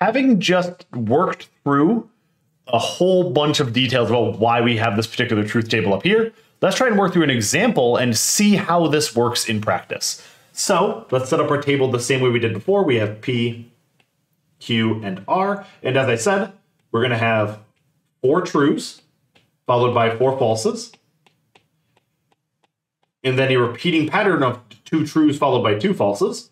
having just worked through a whole bunch of details about why we have this particular truth table up here, let's try and work through an example and see how this works in practice. So let's set up our table the same way we did before. We have P, Q, and R. And as I said, we're going to have four trues followed by four falses. And then a repeating pattern of two trues followed by two falses.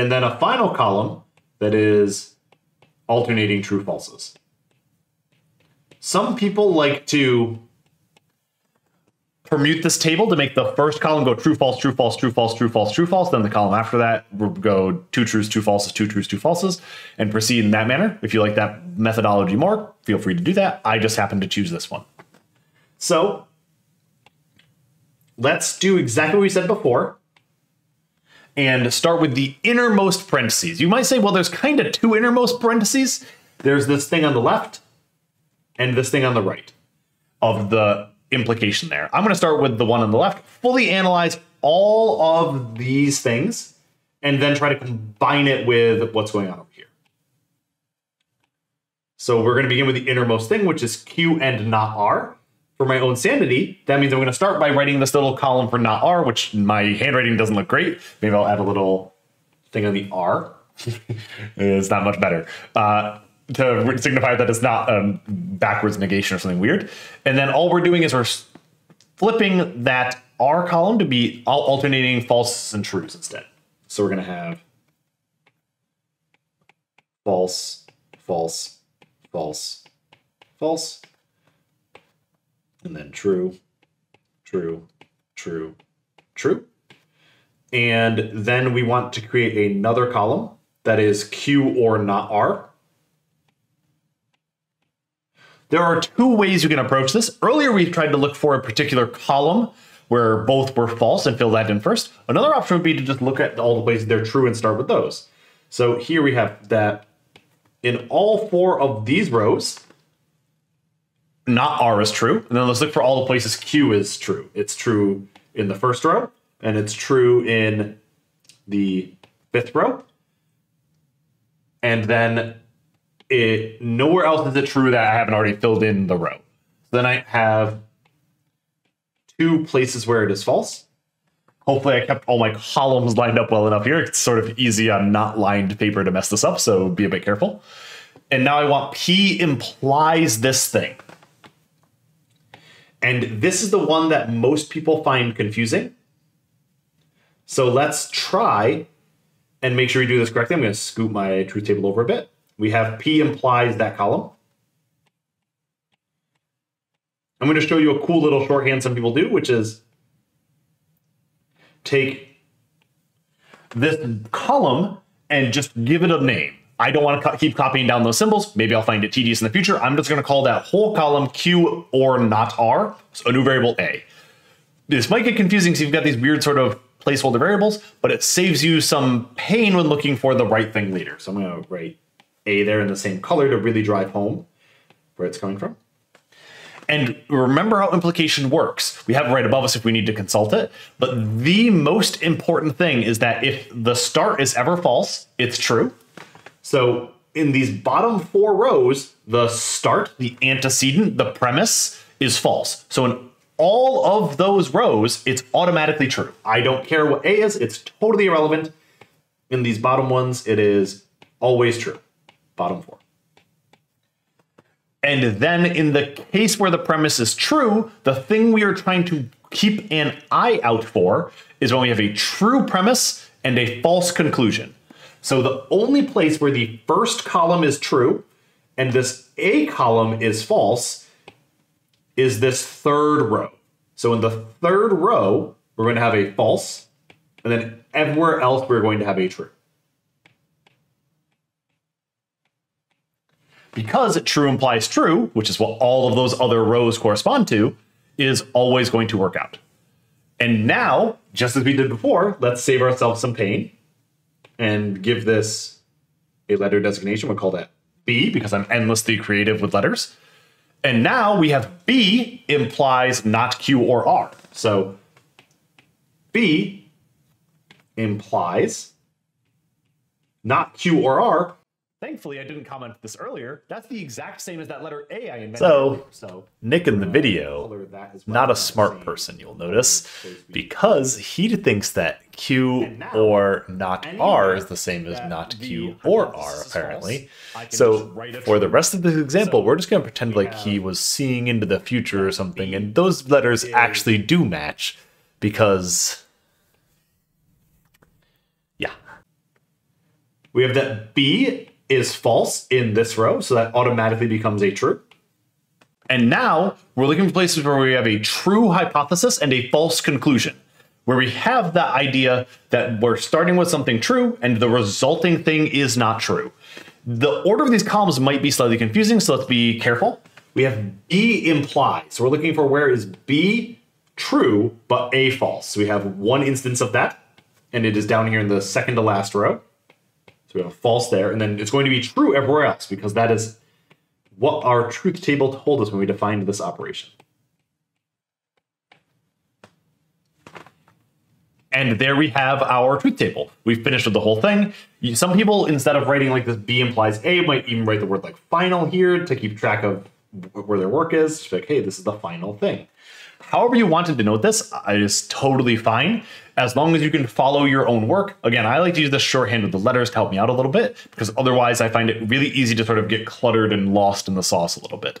And then a final column that is alternating true falses. Some people like to permute this table to make the first column go true, false, true, false, true, false, true, false, true, false. Then the column after that will go two trues, two falses, two trues, two falses, and proceed in that manner. If you like that methodology more, feel free to do that. I just happen to choose this one. So let's do exactly what we said before and start with the innermost parentheses. You might say, well, there's kind of two innermost parentheses. There's this thing on the left and this thing on the right of the implication there. I'm going to start with the one on the left, fully analyze all of these things, and then try to combine it with what's going on over here. So we're going to begin with the innermost thing, which is Q and not R. For my own sanity, that means I'm going to start by writing this little column for not R, which my handwriting doesn't look great. Maybe I'll add a little thing on the R. it's not much better. Uh, to signify that it's not a backwards negation or something weird. And then all we're doing is we're flipping that R column to be alternating falses and trues instead. So we're going to have false, false, false, false, and then true, true, true, true. And then we want to create another column that is Q or not R. There are two ways you can approach this. Earlier, we tried to look for a particular column where both were false and fill that in first. Another option would be to just look at all the places they're true and start with those. So here we have that in all four of these rows, not R is true. And then let's look for all the places Q is true. It's true in the first row, and it's true in the fifth row. And then it nowhere else is it true that I haven't already filled in the row. So then I have two places where it is false. Hopefully I kept all my columns lined up well enough here. It's sort of easy on not lined paper to mess this up, so be a bit careful. And now I want P implies this thing. And this is the one that most people find confusing. So let's try and make sure we do this correctly. I'm going to scoop my truth table over a bit. We have P implies that column. I'm going to show you a cool little shorthand some people do, which is take this column and just give it a name. I don't want to co keep copying down those symbols. Maybe I'll find it tedious in the future. I'm just going to call that whole column Q or not R, so a new variable A. This might get confusing because you've got these weird sort of placeholder variables, but it saves you some pain when looking for the right thing later. So I'm going to write a there in the same color to really drive home where it's coming from. And remember how implication works. We have it right above us if we need to consult it. But the most important thing is that if the start is ever false, it's true. So in these bottom four rows, the start, the antecedent, the premise is false. So in all of those rows, it's automatically true. I don't care what A is, it's totally irrelevant. In these bottom ones, it is always true bottom four. And then in the case where the premise is true, the thing we are trying to keep an eye out for is when we have a true premise and a false conclusion. So the only place where the first column is true and this A column is false is this third row. So in the third row, we're going to have a false, and then everywhere else we're going to have a true. because true implies true, which is what all of those other rows correspond to, is always going to work out. And now, just as we did before, let's save ourselves some pain and give this a letter designation. We'll call that B because I'm endlessly creative with letters. And now we have B implies not Q or R. So B implies not Q or R. Thankfully, I didn't comment this earlier. That's the exact same as that letter A I invented. So, so Nick in the uh, video, as well. not a smart person, you'll notice, Supposed to be because he thinks that Q or not R is the same as not Q or R, apparently. false, I can So, just write a for the rest of this example, we're just going to pretend like he was seeing into the future or something, and those letters actually do match because. Yeah. We have that B is false in this row, so that automatically becomes a true. And now we're looking for places where we have a true hypothesis and a false conclusion, where we have that idea that we're starting with something true and the resulting thing is not true. The order of these columns might be slightly confusing, so let's be careful. We have B implies. So we're looking for where is B true but A false. So we have one instance of that, and it is down here in the second to last row. So we have a false there, and then it's going to be true everywhere else because that is what our truth table told us when we defined this operation. And there we have our truth table. We've finished with the whole thing. Some people, instead of writing like this B implies A, might even write the word like final here to keep track of where their work is. Like, hey, this is the final thing. However you want to denote this is totally fine, as long as you can follow your own work. Again, I like to use the shorthand with the letters to help me out a little bit, because otherwise I find it really easy to sort of get cluttered and lost in the sauce a little bit.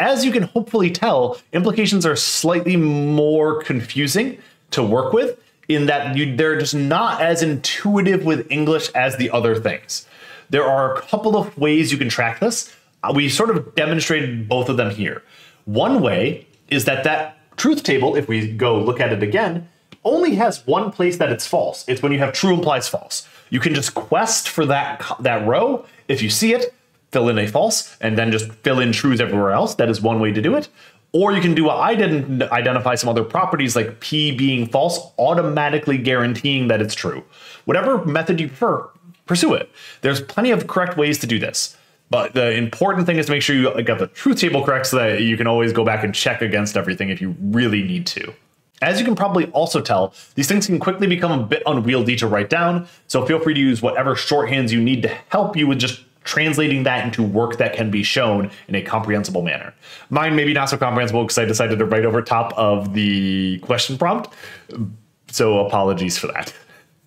As you can hopefully tell, implications are slightly more confusing to work with in that you, they're just not as intuitive with English as the other things. There are a couple of ways you can track this. Uh, We sort of demonstrated both of them here. One way is that that truth table, if we go look at it again, only has one place that it's false. It's when you have true implies false. You can just quest for that that row. If you see it, fill in a false, and then just fill in trues everywhere else. That is one way to do it. Or you can do what I didn't identify some other properties like P being false, automatically guaranteeing that it's true. Whatever method you prefer, pursue it. There's plenty of correct ways to do this. But the important thing is to make sure you got the truth table correct so that you can always go back and check against everything if you really need to. As you can probably also tell, these things can quickly become a bit unwieldy to write down, so feel free to use whatever shorthands you need to help you with just translating that into work that can be shown in a comprehensible manner. Mine maybe not so comprehensible because I decided to write over top of the question prompt, so apologies for that.